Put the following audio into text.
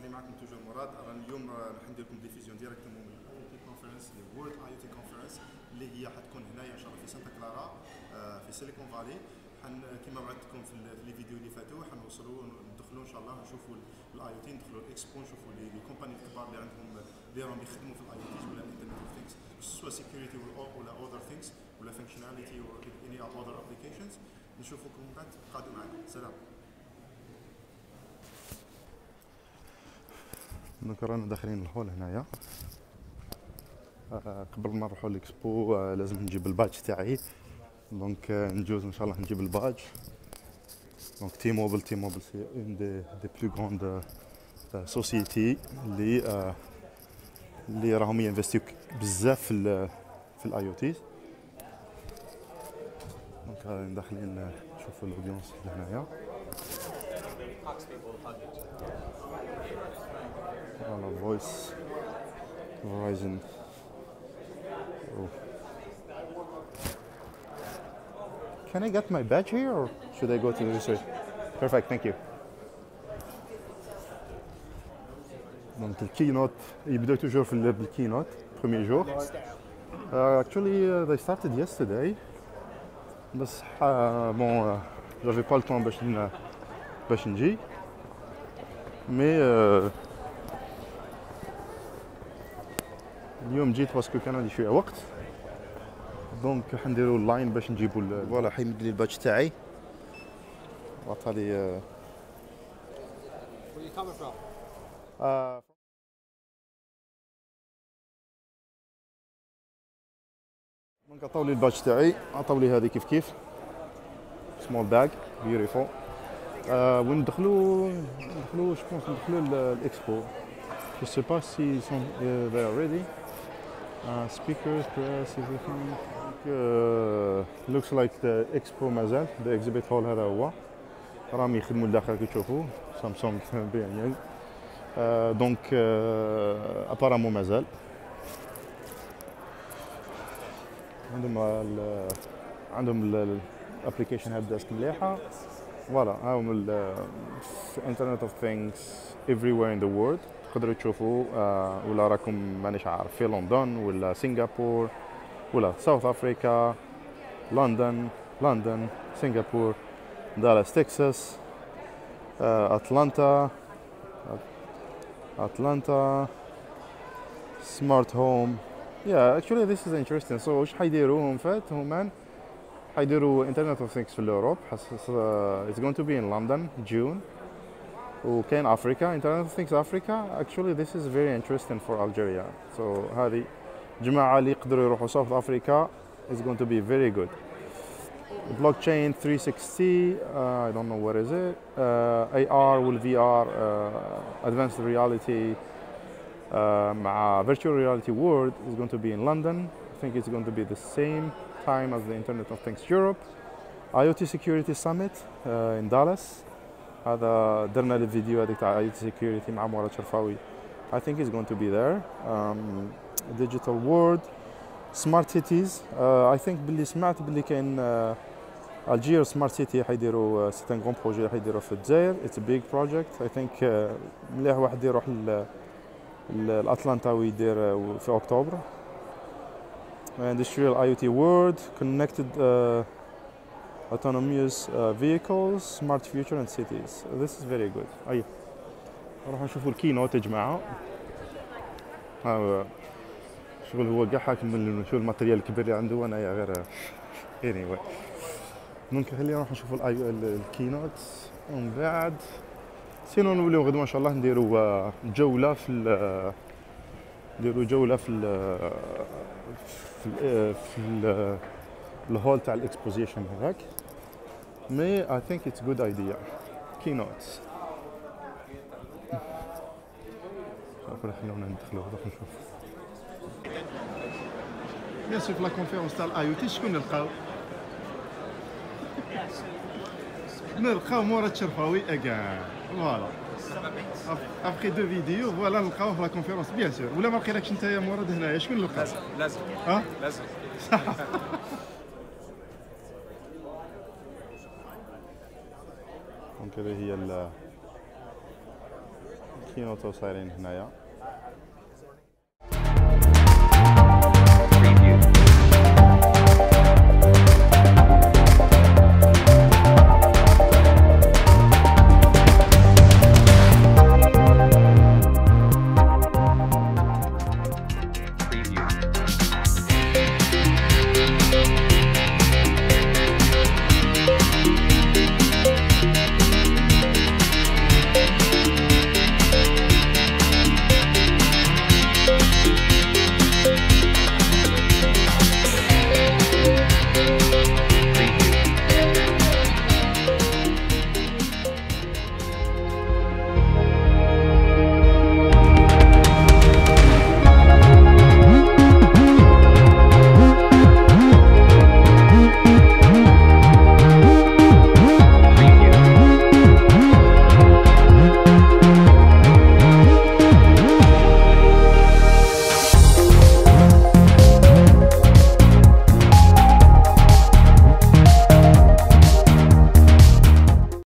راني معكم toujours مراد راني اليوم راح ندير لكم diffusion directement من ال IoT Conference ال World IoT Conference اللي هي حتكون هنايا إن شاء الله في سانتا آه، كلارا في سيليكون فالي حنا كما وعدتكم في les vidéos اللي فاتوا حنوصلوا ندخلوا إن شاء الله نشوفوا ال IoT ندخلوا الاكسبو نشوفوا les compagnies الكبار اللي عندهم اللي راهم يخدموا في ال IoT ولا Internet of Things سوا security ولا other things ولا functionality ولا any other applications نشوفكم من بعد. تقعدوا معنا. سلام. Donc رانا داخلين ال hall هنايا. آه، قبل ما نروحوا للإكسبو آه، لازم نجيب الباج تاعي. دونك آه، نجوز إن شاء الله نجيب الباج. donc T-Mobile T-Mobile c'est une des des plus grandes sociétés اللي آه، اللي راهم ينفستيو بزاف في في ال IoT دونك داخلين آه، نشوفوا الاودينس هنايا. فوالا فويس فرايزن Can I get my badge here or should I go to this way? Perfect, thank you. دونك الكينوت يبداو توجور في ال- بالكينوت بروميي جور Uh, actually uh, they started yesterday بس بون جافي با التون باش ن- باش نجي مي اليوم جيت parce que كان عندي شوية وقت. Donc حنديرو ال line باش نجيبو ال- voilà حيمد لي ال badge تاعي. وعطالي coming from? آه دونك عطاو لي الباج تاعي. عطاو لي هذه كيف كيف. سمول باج بيوتيفول آه وين ندخلو ندخلو جو بونس ندخلو ال- الاكسبو جو سي با سي سون they are ready. Uh, speakers press everything uh, looks like the expo مازال the exhibit hall هذا هو راهم يخدموا لداخل كي تشوفوا سامسونج bien آه donc آه apparemment مازال عندهم ال عندهم ال application help desk مليحة. فوالا هاهم الانترنت اوف ثينكس everywhere in the world تقدروا تشوفوا آه ولا راكم مانيش عارف في لندن ولا سنغافور ولا ساوث افريكا لندن لندن سنغافور دالاس تكساس آه اتلانتا Atlanta, smart home. Yeah, actually this is interesting. So واش حيديروا هم فات هما حيديروا Internet of Things في الأوروب حس uh, it's going to be in London June وكاين أفريكا Internet of Things Africa actually this is very interesting for Algeria so هذه جماعة اللي يقدروا يروحوا South Africa is going to be very good blockchain 360 uh, I don't know what is it uh, AR والVR uh, advanced reality uh, مع virtual reality world is going to be in London I think it's going to be the same time as the Internet of Things Europe IoT Security Summit uh, in Dallas هذا درنا الفيديو هذيك تاع IoT Security مع مراد شرفاوي I think he's going to be there um, digital world smart cities uh, I think باللي سمعت باللي كاين uh, الجير سمارت سيتي حيديروا سيت ان غون بروجي حيديروا في الجزائر اتس ا بيج بروجيكت اي ثينك مليح واحد يروح ل- ل- الاتلانتا ويدير آه، في اكتوبر industrial IoT world connected uh, autonomous uh, vehicles smart future and cities. This is very good. اي نروح نشوفوا ال keynote يا جماعة. ها شغل هو كاع حاكم من شو ال matériel الكبير اللي عنده وأنا يا غير anyway. ممكن خلينا نروح نشوفوا الاي ال- ال keynote ومن بعد sinon نوليو غدوة إن شاء الله نديروا آه، جولة في نديروا جوله في ال في ال في ال ال hall تاع ال exposition هذاك mais I think it's good idea keynote شوفوا خلونا ندخلوا نروح نشوف bien sûr في la conférence تاع ال IOT شكون نلقاو نلقاو مراد شرفاوي اكان voilà après deux vidéos voilà نلقاوه في la conférence bien sûr ولا ما لقيناكش انت يا مراد هنايا شكون نلقاو لازم لازم ها لازم دونك هذه هي الكينوت صايرين هنايا